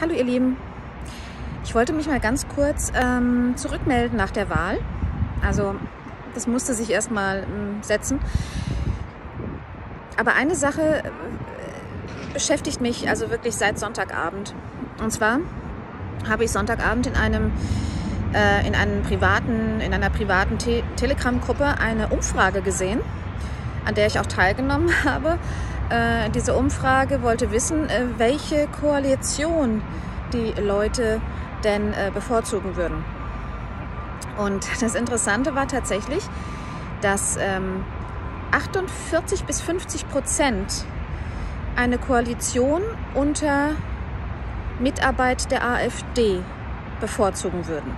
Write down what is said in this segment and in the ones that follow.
Hallo ihr Lieben. Ich wollte mich mal ganz kurz ähm, zurückmelden nach der Wahl. Also das musste sich erstmal ähm, setzen. Aber eine Sache äh, beschäftigt mich also wirklich seit Sonntagabend. Und zwar habe ich Sonntagabend in einem äh, in, einem privaten, in einer privaten Te Telegram-Gruppe eine Umfrage gesehen, an der ich auch teilgenommen habe. Äh, diese Umfrage wollte wissen, äh, welche Koalition die Leute denn äh, bevorzugen würden. Und das Interessante war tatsächlich, dass ähm, 48 bis 50 Prozent eine Koalition unter Mitarbeit der AfD bevorzugen würden.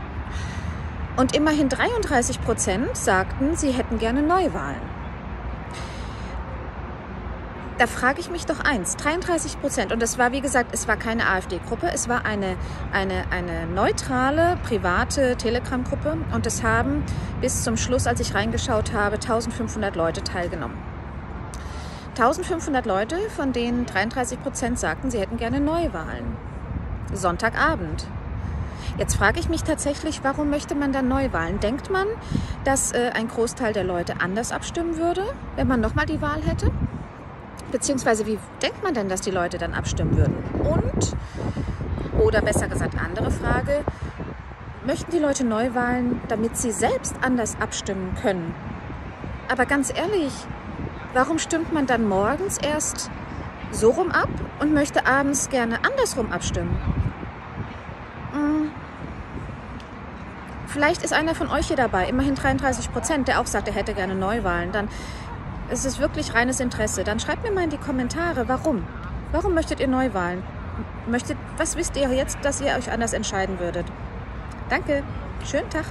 Und immerhin 33 Prozent sagten, sie hätten gerne Neuwahlen. Da frage ich mich doch eins, 33 Prozent, und das war, wie gesagt, es war keine AfD-Gruppe, es war eine, eine, eine neutrale, private Telegram-Gruppe und es haben bis zum Schluss, als ich reingeschaut habe, 1500 Leute teilgenommen. 1500 Leute, von denen 33 Prozent sagten, sie hätten gerne Neuwahlen. Sonntagabend. Jetzt frage ich mich tatsächlich, warum möchte man dann Neuwahlen? Denkt man, dass äh, ein Großteil der Leute anders abstimmen würde, wenn man nochmal die Wahl hätte? Beziehungsweise, wie denkt man denn, dass die Leute dann abstimmen würden? Und, oder besser gesagt, andere Frage, möchten die Leute Neuwahlen, damit sie selbst anders abstimmen können? Aber ganz ehrlich, warum stimmt man dann morgens erst so rum ab und möchte abends gerne andersrum abstimmen? Hm. Vielleicht ist einer von euch hier dabei, immerhin 33 Prozent, der auch sagt, er hätte gerne Neuwahlen. Dann es ist wirklich reines Interesse, dann schreibt mir mal in die Kommentare, warum. Warum möchtet ihr Neuwahlen? Möchtet, was wisst ihr jetzt, dass ihr euch anders entscheiden würdet? Danke, schönen Tag.